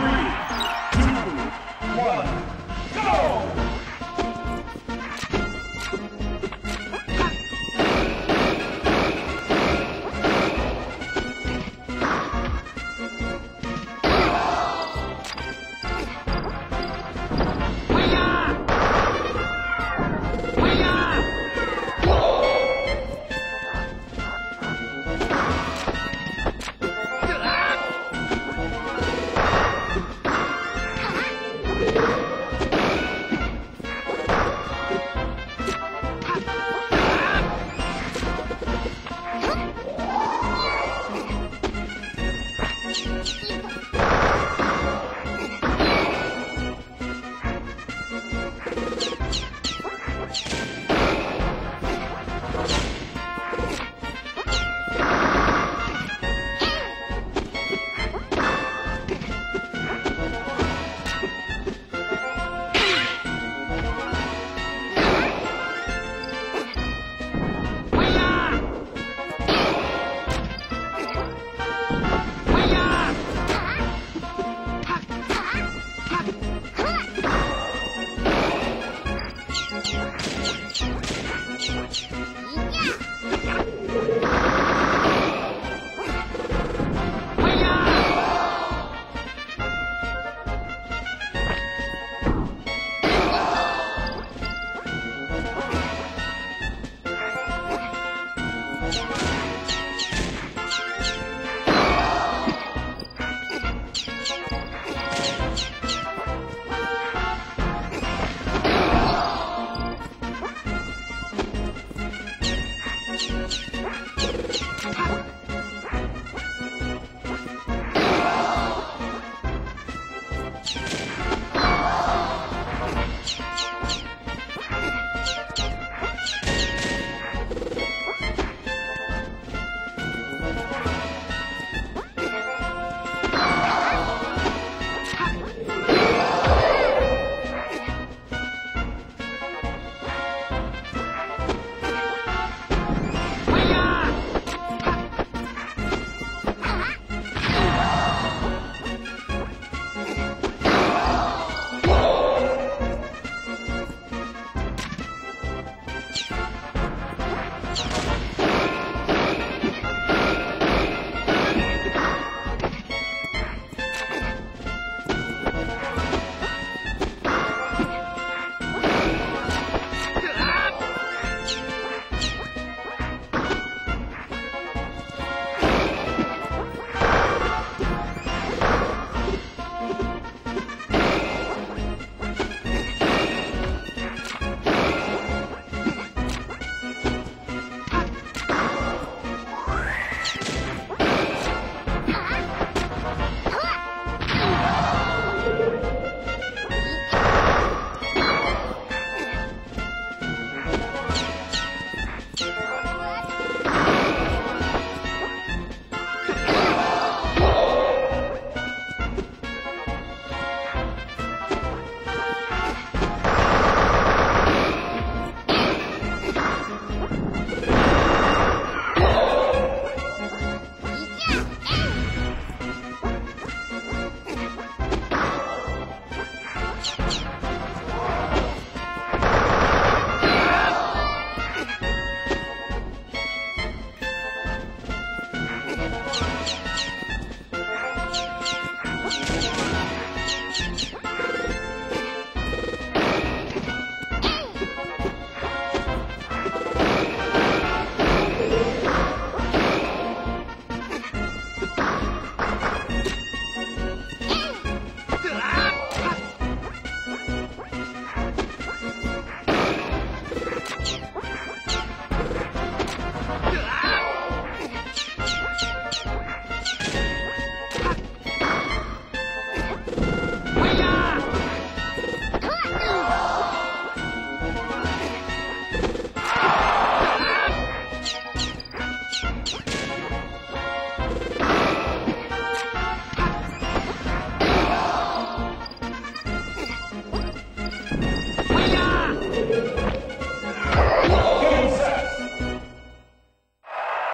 three.